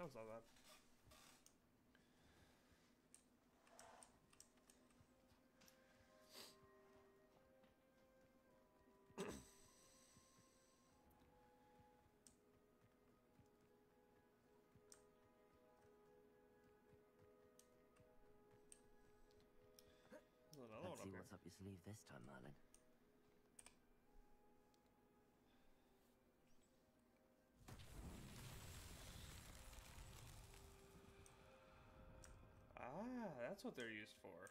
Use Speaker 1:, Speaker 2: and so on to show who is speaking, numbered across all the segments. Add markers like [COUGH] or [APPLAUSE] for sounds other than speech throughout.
Speaker 1: Not bad. [COUGHS] There's another one
Speaker 2: Let's see what's up your sleeve this time, Merlin.
Speaker 1: That's what they're used for.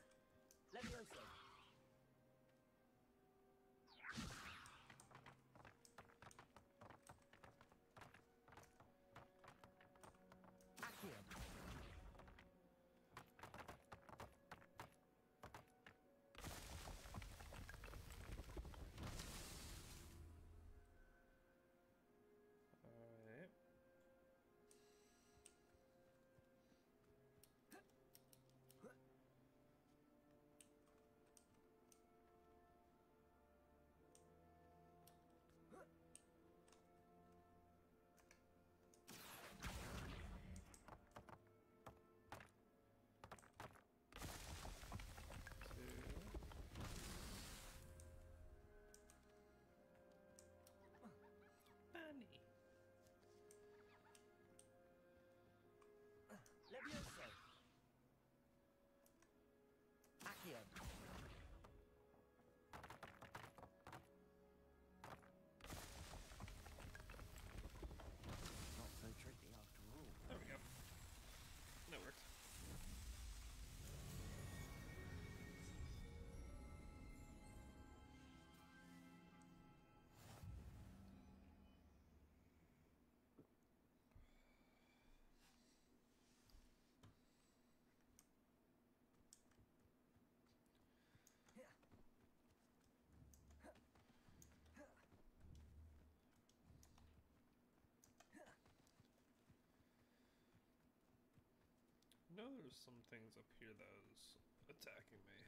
Speaker 1: There's some things up here that was attacking me.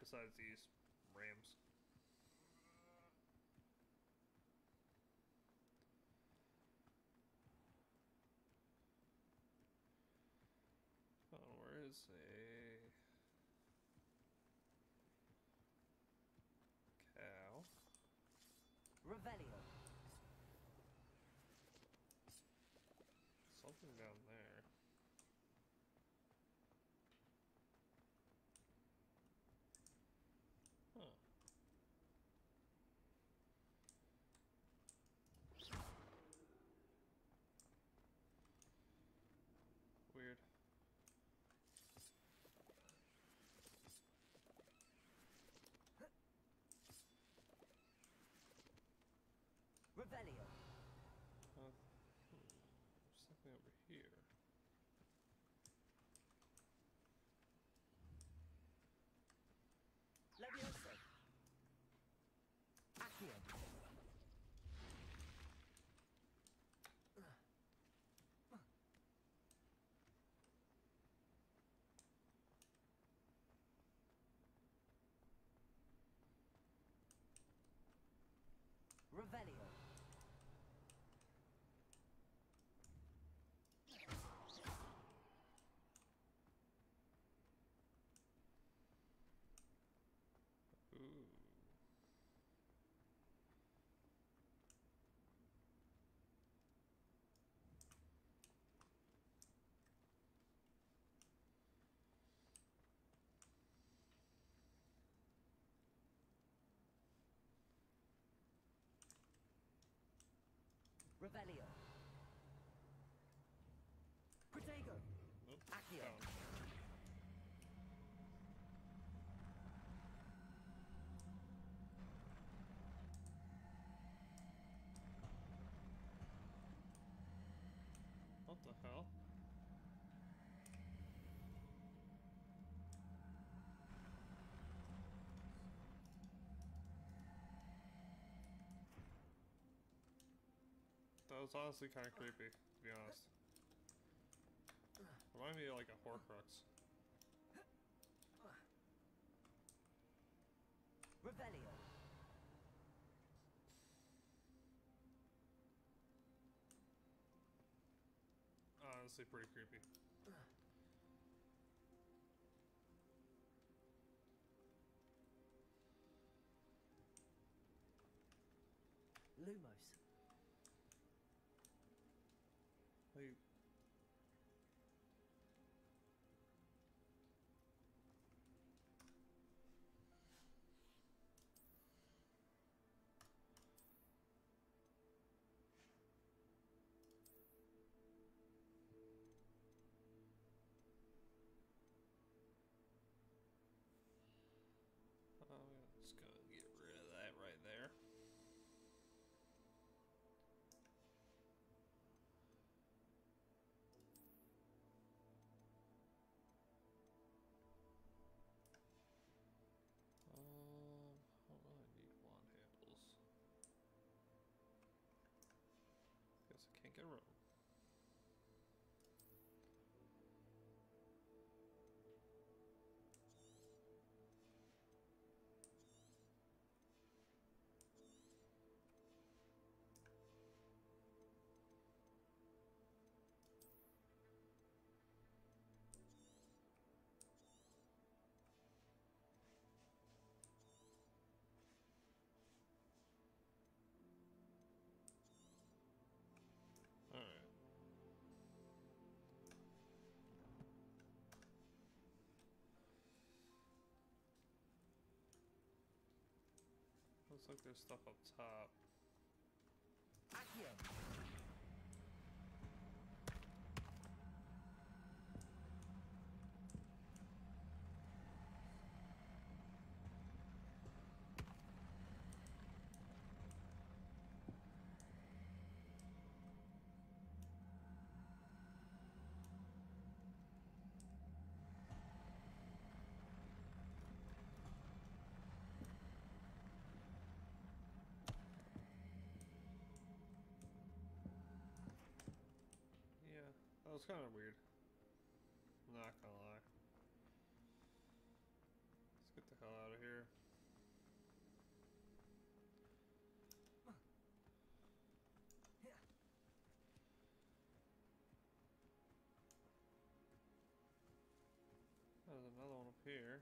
Speaker 1: Besides these rams. Oh, where is a cow?
Speaker 2: Revelio!
Speaker 1: Something down there. Huh. Weird.
Speaker 2: Revelio!
Speaker 1: Uh, hmm, there's something over here.
Speaker 2: Levioso! Accio! Revelio!
Speaker 1: Ooh.
Speaker 2: Revelio! Protego! Accio.
Speaker 1: What the hell? That was honestly kind of creepy, to be honest. Remind me of like a Horcrux.
Speaker 2: Revelio!
Speaker 1: Uh, honestly pretty creepy.
Speaker 2: Lumos.
Speaker 1: Guess Looks like there's stuff up top.
Speaker 2: Accio.
Speaker 1: Yeah, that was kind of weird. Not gonna lie. Let's get the hell out of here. There's another one up here.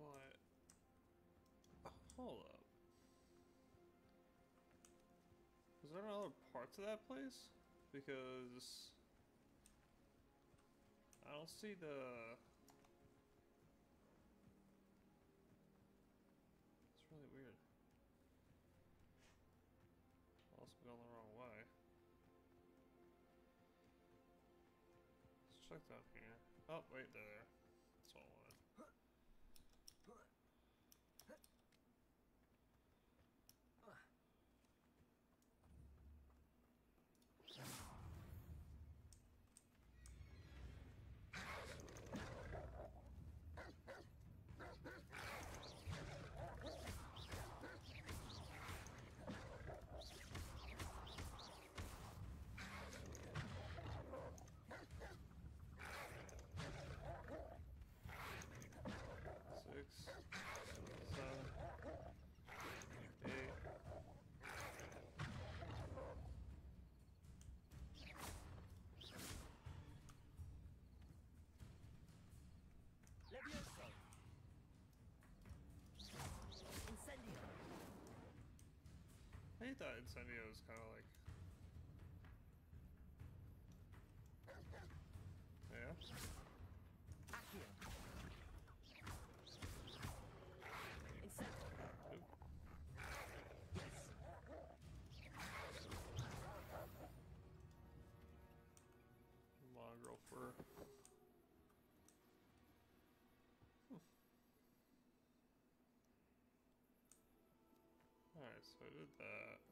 Speaker 1: But hold up. There another part to that place? Because I don't see the. It's really weird. Also going the wrong way. Let's check down here. Oh, wait, there. That's all I. think that incendio is kind of like. Yeah.
Speaker 2: Incendio. Yes.
Speaker 1: Mongrel. Hmm. Alright, so I did that.